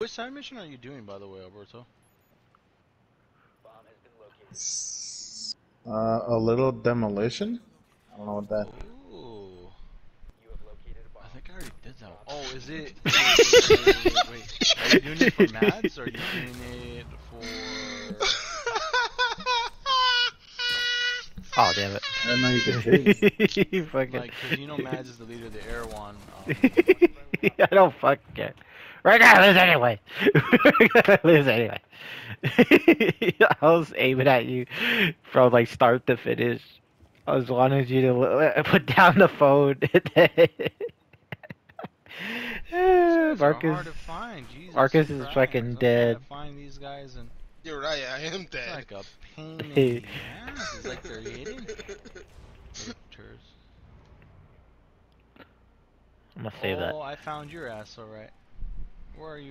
Which side mission are you doing, by the way, Alberto? Uh, a little demolition? I don't know what that. Ooh. I think I already did that. one. Oh, is it? Wait, wait, wait, wait, wait. Are you doing it for Mads or are you doing it for? Oh damn it! I didn't know you could choose. you fucking. Like, cause you know Mads is the leader of the Air One. Um, I don't fucking care. Right now, lose anyway. We're gonna lose anyway. I was aiming at you from like start to finish. I was wanting you to l- uh, put down the phone. these guys are hard Marcus, to find. Jesus Marcus is Christ. fucking I'm dead. to Find these guys and You're right, I am dead. like a pain in the ass. It's like they're hitting. I'm gonna save that. Oh, I found your ass. All right. Where are you?